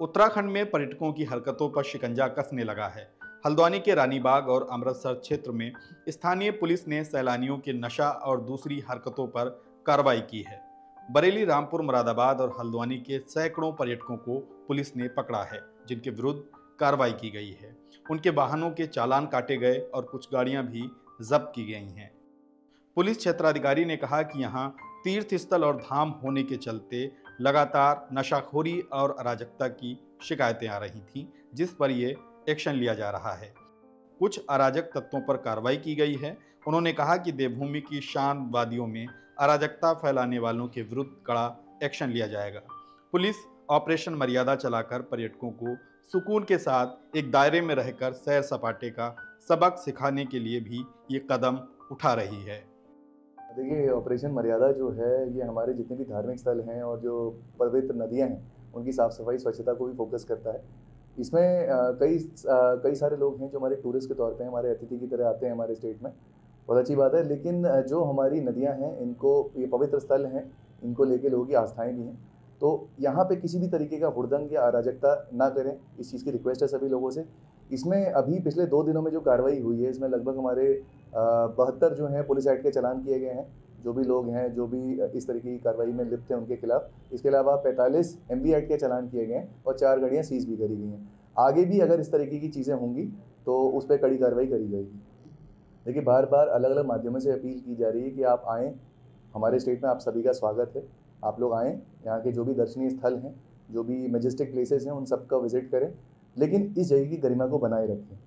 उत्तराखंड में पर्यटकों की हरकतों पर शिकंजा कसने लगा है। हल्द्वानी के रानीबाग और अमृतसर क्षेत्र में स्थानीय पुलिस ने सैलानियों के नशा और दूसरी हरकतों पर कार्रवाई की है। बरेली, रामपुर, मुरादाबाद और हल्द्वानी के सैकड़ों पर्यटकों को पुलिस ने पकड़ा है, जिनके विरुद्ध कार्रवाई की गई है। उनके वाहनों के चालान काटे गए और कुछ गाड़ियाँ भी जब्त की गई हैं। पुलिस क्षेत्राधिकारी ने कहा कि यहाँ तीर्थ स्थल और धाम होने के चलते लगातार नशाखोरी और अराजकता की शिकायतें आ रही थीं, जिस पर ये एक्शन लिया जा रहा है। कुछ अराजक तत्वों पर कार्रवाई की गई है। उन्होंने कहा कि देवभूमि की शान वादियों में अराजकता फैलाने वालों के विरुद्ध कड़ा एक्शन लिया जाएगा। पुलिस ऑपरेशन मर्यादा चलाकर पर्यटकों को सुकून के साथ एक दायरे में रहकर सैर सपाटे का सबक सिखाने के लिए भी ये कदम उठा रही है। देखिए, ऑपरेशन मर्यादा जो है, ये हमारे जितने भी धार्मिक स्थल हैं और जो पवित्र नदियाँ हैं, उनकी साफ़ सफ़ाई स्वच्छता को भी फोकस करता है। इसमें कई कई सारे लोग हैं जो हमारे टूरिस्ट के तौर पे, हमारे अतिथि की तरह आते हैं हमारे स्टेट में। बहुत अच्छी बात है, लेकिन जो हमारी नदियाँ हैं, इनको, ये पवित्र स्थल हैं, इनको लेके लोगों की आस्थाएँ भी हैं। तो यहाँ पे किसी भी तरीके का हुड़दंग या अराजकता ना करें, इस चीज़ की रिक्वेस्ट है सभी लोगों से। इसमें अभी पिछले दो दिनों में जो कार्रवाई हुई है, इसमें लगभग हमारे बहत्तर जो हैं पुलिस एक्ट के चलान किए गए हैं। जो भी लोग हैं, जो भी इस तरीके की कार्रवाई में लिप्त हैं उनके खिलाफ, इसके अलावा पैंतालीस एम एक्ट के चलान किए गए हैं और चार गाड़ियाँ सीज भी करी गई हैं। आगे भी अगर इस तरीके की चीज़ें होंगी तो उस पर कड़ी कार्रवाई करी जाएगी। देखिए बार बार अलग अलग माध्यमों से अपील की जा रही है कि आप आएँ। हमारे स्टेट में आप सभी का स्वागत है। आप लोग आएँ, यहाँ के जो भी दर्शनीय स्थल हैं, जो भी मेजेस्टिक प्लेसेस हैं, उन सबका विज़िट करें। लेकिन इस जगह की गरिमा को बनाए रखें।